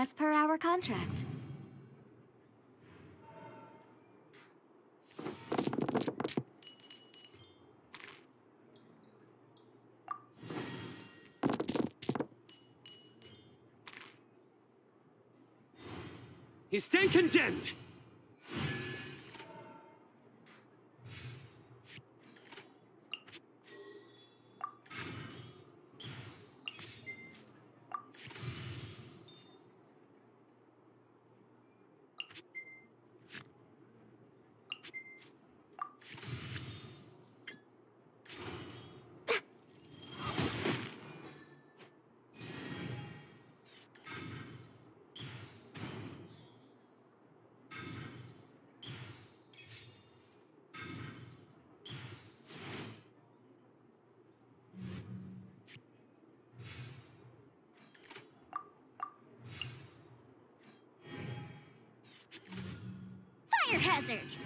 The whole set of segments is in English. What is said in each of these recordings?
as per our contract. You stand condemned! Hazard!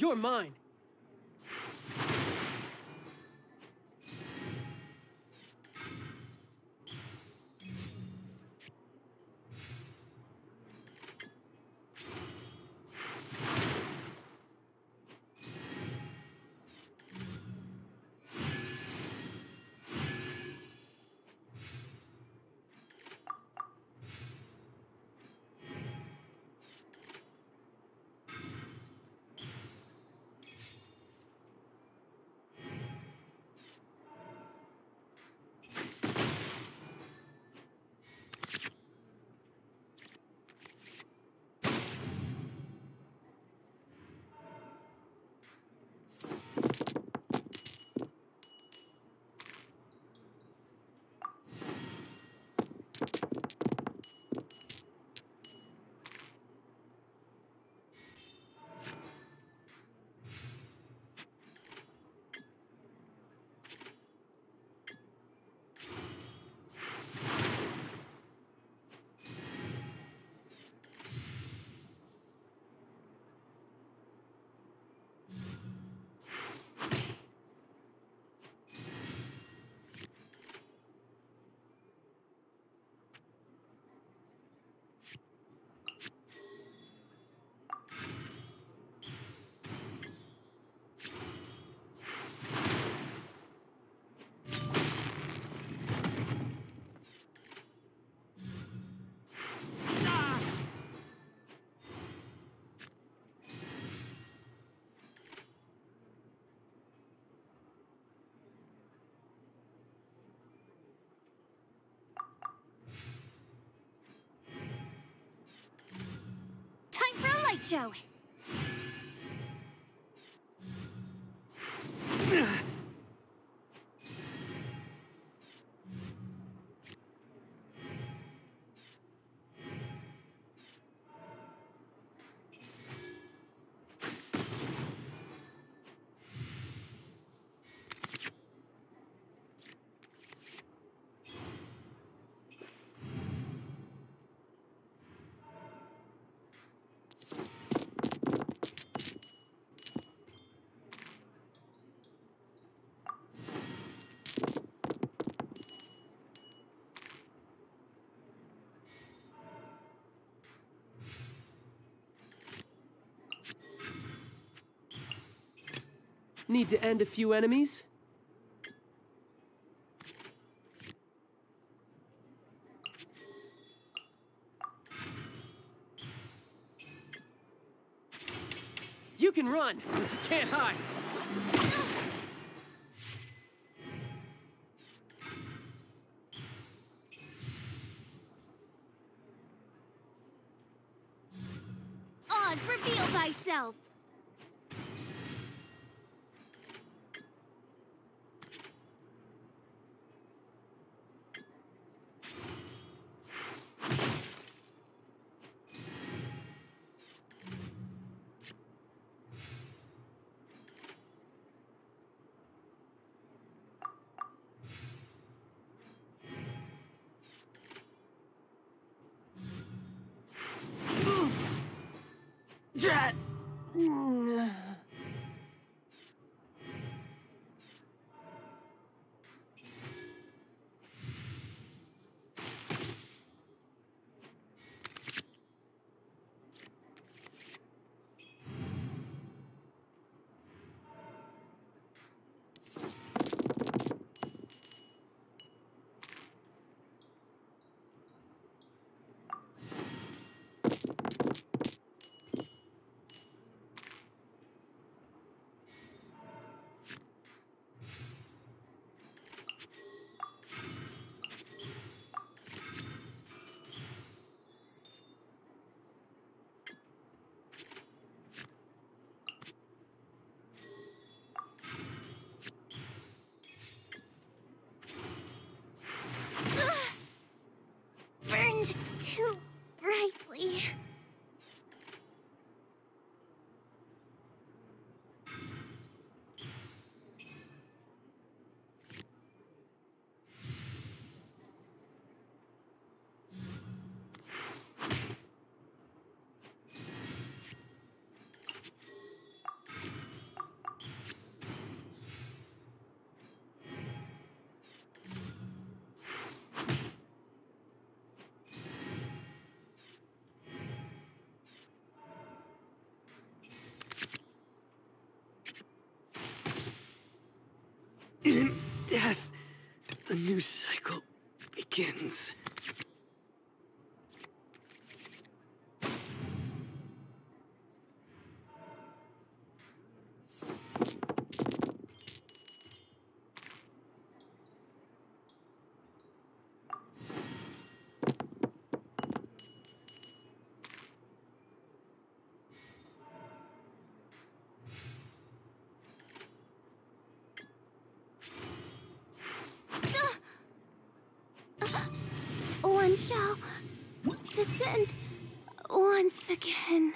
You're mine! Show! Need to end a few enemies? You can run, but you can't hide. Reveal thyself! Burned In death, a new cycle begins. One shall descend once again.